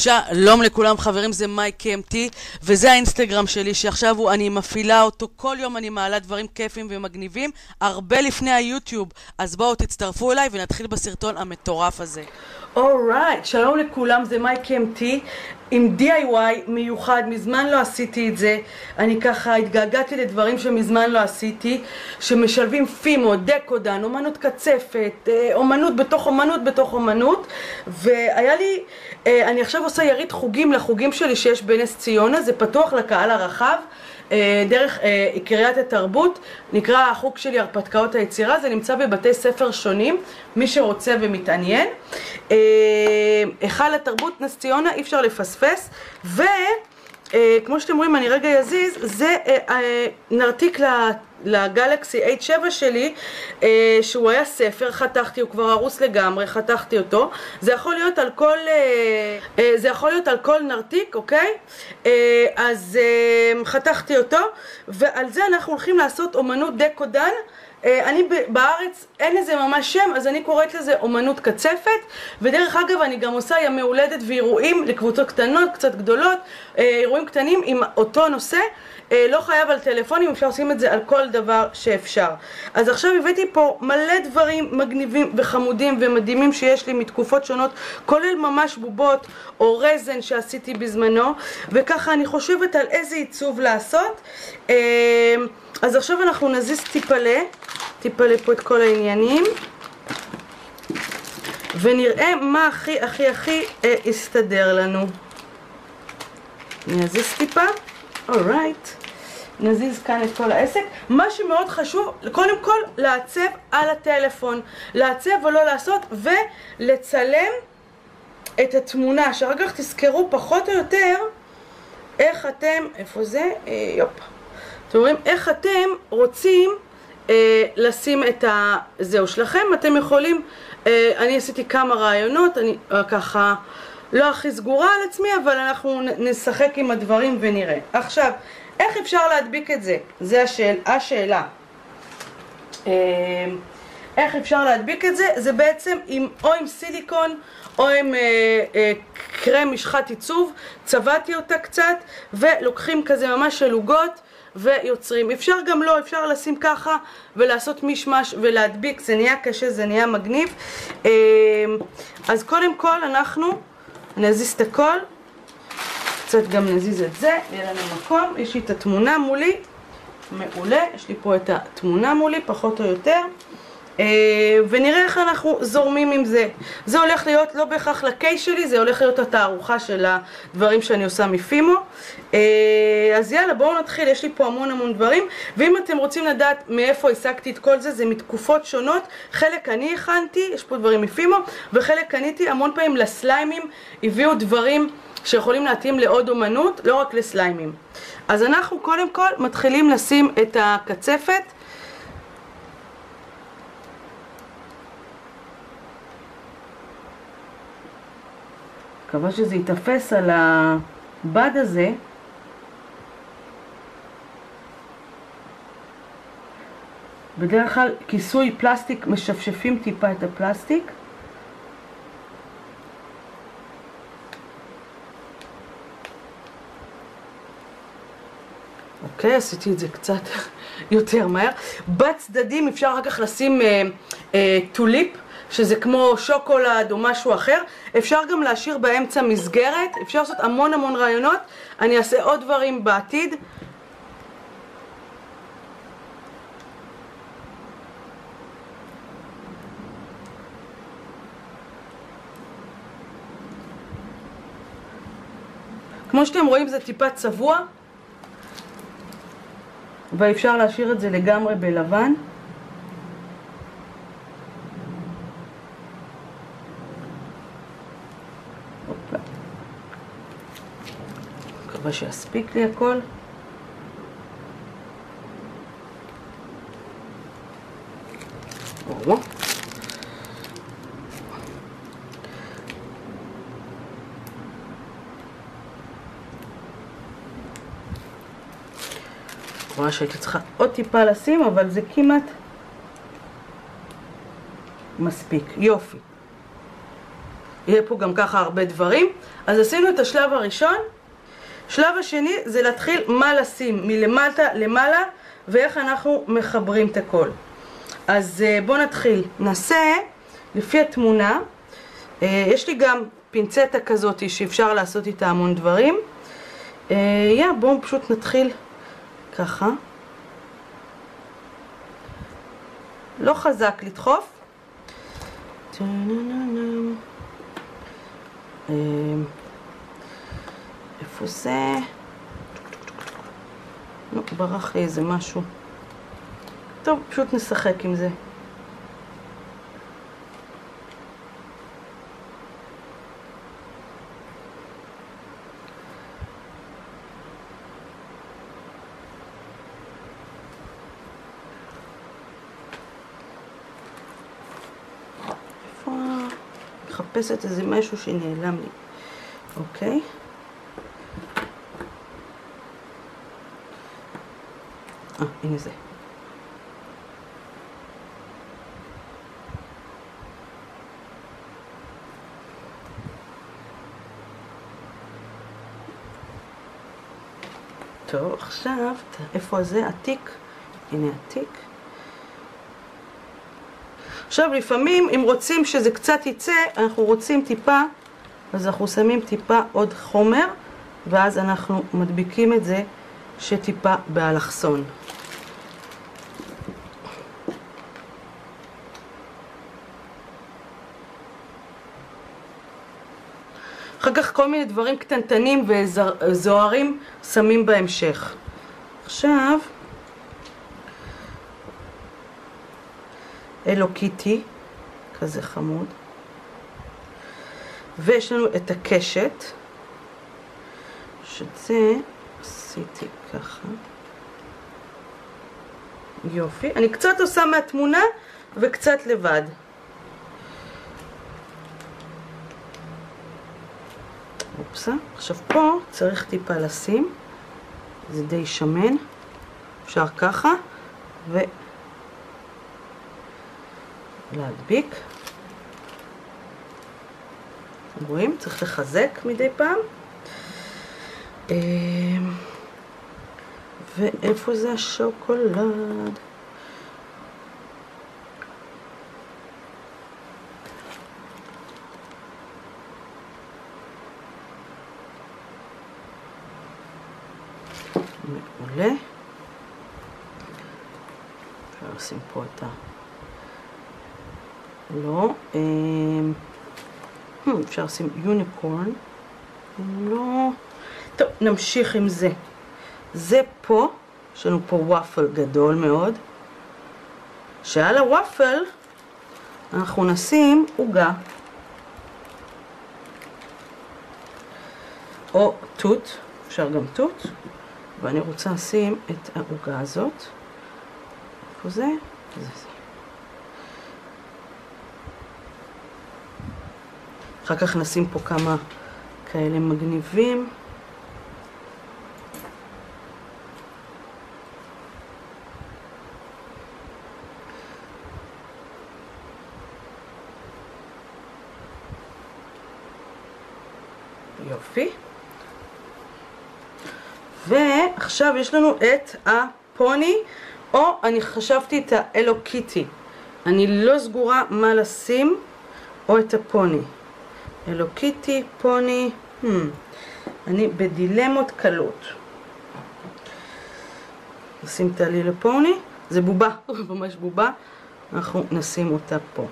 שלום לכולם חברים, זה מייק KMT וזה האינסטגרם שלי שעכשיו הוא, אני מפעילה אותו, כל יום אני מעלה דברים כיפים ומגניבים הרבה לפני היוטיוב, אז בואו תצטרפו אליי ונתחיל בסרטון המטורף הזה. אורייט, right, שלום לכולם, זה מייק KMT עם DIY מיוחד, מזמן לא עשיתי את זה, אני ככה התגעגעתי לדברים שמזמן לא עשיתי, שמשלבים פימו, דקודן, אומנות קצפת, אה, אומנות בתוך אומנות בתוך אומנות, והיה לי, אה, אני עכשיו עושה יריד חוגים לחוגים שלי שיש בנס ציונה, זה פתוח לקהל הרחב. אה, דרך אה, קריית התרבות, נקרא החוג שלי הרפתקאות היצירה, זה נמצא בבתי ספר שונים, מי שרוצה ומתעניין. אה, היכל התרבות נס ציונה, אי אפשר לפספס, וכמו שאתם רואים, אני רגע אזיז, זה נרתיק לגלקסי H7 שלי, אה, שהוא היה ספר, חתכתי, הוא כבר הרוס לגמרי, חתכתי אותו. זה יכול להיות על כל, אה, אה, זה יכול להיות על כל נרתיק, אוקיי? אה, אז אה, חתכתי אותו, ועל זה אנחנו הולכים לעשות אומנות דקודן. אה, אני בארץ, אין לזה ממש שם, אז אני קוראת לזה אומנות קצפת, ודרך אגב אני גם עושה ימי הולדת ואירועים לקבוצות קטנות, קצת גדולות, אה, אירועים קטנים עם אותו נושא, אה, לא חייב על טלפונים, אפשר לשים את זה על כל דבר שאפשר. אז עכשיו הבאתי פה מלא דברים מגניבים וחמודים ומדהימים שיש לי מתקופות שונות, כולל ממש בובות או רזן שעשיתי בזמנו, וככה אני חושבת על איזה עיצוב לעשות. אז עכשיו אנחנו נזיז טיפלה, טיפלה פה את כל העניינים ונראה מה הכי הכי הכי אה, יסתדר לנו. אני אזיז טיפה, אורייט, נזיז כאן את כל העסק. מה שמאוד חשוב, קודם כל לעצב על הטלפון, לעצב ולא לעשות ולצלם את התמונה, שאחר כך תזכרו פחות או יותר איך אתם, איפה זה? אה, יופ. אתם רואים איך אתם רוצים אה, לשים את הזהו שלכם, אתם יכולים, אה, אני עשיתי כמה רעיונות, אני אה, ככה לא הכי סגורה על עצמי, אבל אנחנו נשחק עם הדברים ונראה. עכשיו, איך אפשר להדביק את זה? זה השאל, השאלה. אה, איך אפשר להדביק את זה? זה בעצם עם, או עם סיליקון או עם אה, אה, קרם משחת עיצוב, צבעתי אותה קצת ולוקחים כזה ממש של עוגות ויוצרים. אפשר גם לא, אפשר לשים ככה ולעשות מישמש ולהדביק, זה נהיה קשה, זה נהיה מגניב. אה, אז קודם כל אנחנו נזיז את הכל, קצת גם נזיז את זה, יהיה לנו מקום, יש לי את התמונה מולי, מעולה, יש לי פה את התמונה מולי, פחות או יותר. אה, ונראה איך אנחנו זורמים עם זה. זה הולך להיות לא בהכרח לקייס שלי, זה הולך להיות התערוכה של הדברים שאני עושה מפימו. אה, אז יאללה, בואו נתחיל, יש לי פה המון המון דברים, ואם אתם רוצים לדעת מאיפה השגתי את כל זה, זה מתקופות שונות. חלק אני הכנתי, יש פה דברים מפימו, וחלק קניתי המון פעמים לסליימים, הביאו דברים שיכולים להתאים לעוד אומנות, לא רק לסליימים. אז אנחנו קודם כל מתחילים לשים את הקצפת. מקווה שזה ייתפס על הבד הזה. בדרך כלל כיסוי פלסטיק, משפשפים טיפה את הפלסטיק. אוקיי, עשיתי את זה קצת יותר מהר. בצדדים אפשר אחר כך לשים אה, אה, טוליפ. שזה כמו שוקולד או משהו אחר. אפשר גם להשאיר באמצע מסגרת, אפשר לעשות המון המון רעיונות. אני אעשה עוד דברים בעתיד. כמו שאתם רואים זה טיפה צבוע ואפשר להשאיר את זה לגמרי בלבן. מקווה שיספיק לי הכל. רואה שהייתי צריכה עוד טיפה לשים, אבל זה כמעט מספיק. יופי. יהיה פה גם ככה הרבה דברים. אז עשינו את השלב הראשון. שלב השני זה להתחיל מה לשים מלמטה למעלה ואיך אנחנו מחברים את הכל. אז אה, בואו נתחיל. נעשה לפי התמונה, אה, יש לי גם פינצטה כזאת שאפשר לעשות איתה המון דברים. אה, יא, בואו פשוט נתחיל ככה. לא חזק לדחוף. איפה זה? לא, ברח לי איזה משהו. טוב, פשוט נשחק עם זה. מחפשת איזה משהו שנעלם לי. אוקיי. אה, הנה זה. טוב, עכשיו, איפה זה? התיק? הנה התיק. עכשיו, לפעמים, אם רוצים שזה קצת יצא, אנחנו רוצים טיפה, אז אנחנו שמים טיפה עוד חומר, ואז אנחנו מדביקים את זה שטיפה באלכסון. אחר כך כל מיני דברים קטנטנים וזוהרים שמים בהמשך. עכשיו, אלוקיטי, כזה חמוד. ויש לנו את הקשת, שזה עשיתי ככה. יופי. אני קצת עושה מהתמונה וקצת לבד. אופסה. עכשיו פה צריך טיפה לשים, זה די שמן, אפשר ככה, ולהדביק. רואים? צריך לחזק מדי פעם. אמ, ואיפה זה השוקולד? מעולה. לשים פה את ה... לא. אמ, hmm, אפשר לשים יוניקורן. לא. טוב, נמשיך עם זה. זה פה, יש לנו פה וואפל גדול מאוד, שעל הוואפל אנחנו נשים עוגה. או תות, אפשר גם תות. ואני רוצה לשים את העוגה הזאת. איפה זה? זה זה. אחר כך נשים פה כמה כאלה מגניבים. יופי. ועכשיו יש לנו את הפוני, או אני חשבתי את האלו קיטי. אני לא סגורה מה לשים, או את הפוני. אלו קיטי, פוני, hmm. אני בדילמות קלות. נשים את העלי לפוני, זה בובה, ממש בובה, אנחנו נשים אותה פה.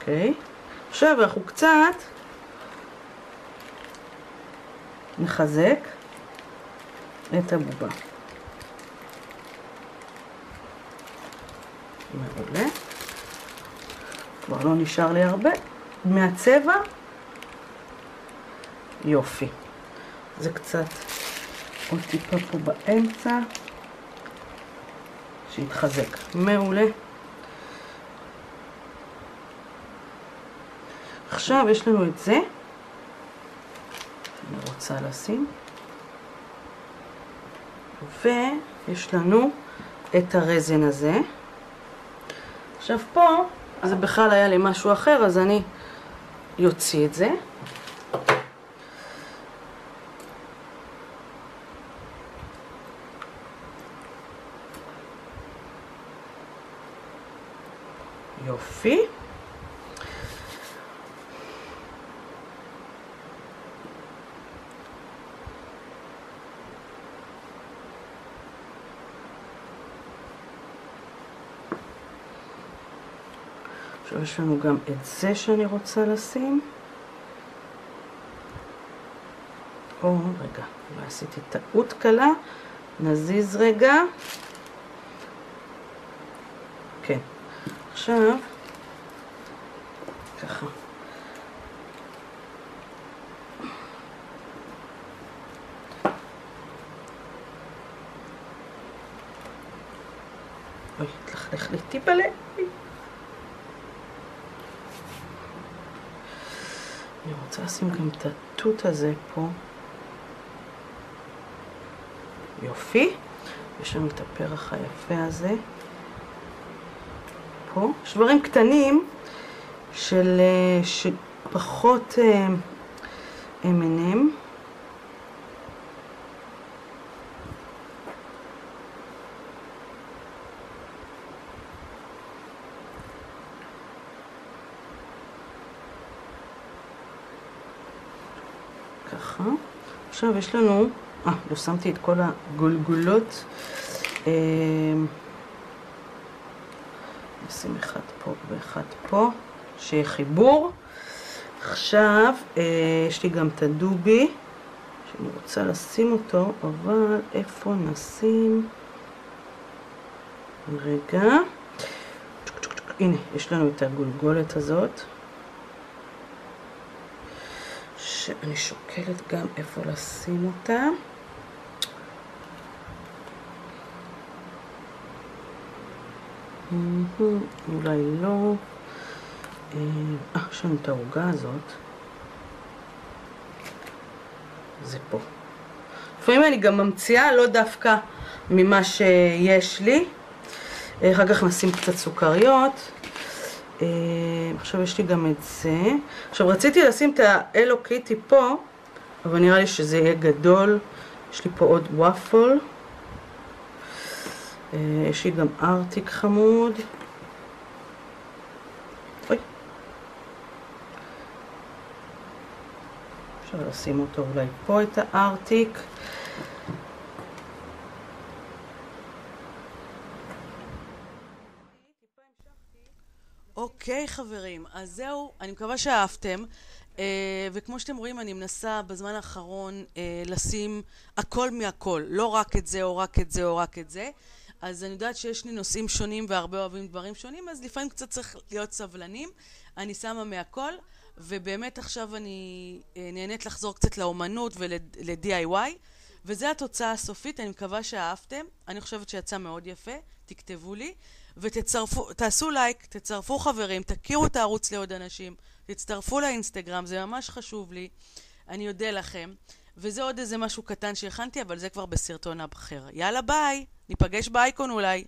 אוקיי? עכשיו אנחנו קצת נחזק את הבובה. מעולה. כבר לא נשאר לי הרבה. מהצבע, יופי. זה קצת עוד טיפה פה באמצע, שיתחזק. מעולה. עכשיו יש לנו את זה. אני רוצה לשים. ויש לנו את הרזן הזה. עכשיו פה זה בכלל היה לי משהו אחר, אז אני יוציא את זה. יופי. עכשיו יש לנו גם את זה שאני רוצה לשים. או, רגע, אולי עשיתי טעות קלה. נזיז רגע. כן. עכשיו, ככה. אוי, התלכלך לי טיפה אני רוצה לשים גם את התות הזה פה. יופי. יש לנו את הפרח היפה הזה. פה. יש דברים קטנים של, אה, של פחות M&M. ככה. עכשיו יש לנו, אה, לא שמתי את כל הגולגולות. אה, נשים אחד פה ואחד פה, שיהיה חיבור. עכשיו, אה, יש לי גם את הדובי, שאני רוצה לשים אותו, אבל איפה נשים? רגע. הנה, יש לנו את הגולגולת הזאת. שאני שוקלת גם איפה לשים אותה. אולי לא. אה, יש לנו את העוגה הזאת. זה פה. לפעמים אני גם ממציאה, לא דווקא ממה שיש לי. אחר כך נשים קצת סוכריות. אה, עכשיו יש לי גם את זה. עכשיו רציתי לשים את האלו קיטי פה, אבל נראה לי שזה יהיה גדול. יש לי פה עוד וואפל. אה, יש לי גם ארטיק חמוד. אוי. אפשר לשים אותו אולי פה את הארטיק. אוקיי חברים, אז זהו, אני מקווה שאהבתם. Uh, וכמו שאתם רואים, אני מנסה בזמן האחרון uh, לשים הכל מהכל, לא רק את זה או רק את זה או רק את זה. אז אני יודעת שיש לי נושאים שונים והרבה אוהבים דברים שונים, אז לפעמים קצת צריך להיות סבלנים. אני שמה מהכל, ובאמת עכשיו אני uh, נהנית לחזור קצת לאומנות ול-DIY, וזו התוצאה הסופית, אני מקווה שאהבתם. אני חושבת שיצא מאוד יפה, תכתבו לי. ותצרפו, תעשו לייק, תצרפו חברים, תכירו את הערוץ לעוד אנשים, תצטרפו לאינסטגרם, זה ממש חשוב לי, אני אודה לכם. וזה עוד איזה משהו קטן שהכנתי, אבל זה כבר בסרטון אחר. יאללה ביי, ניפגש באייקון אולי.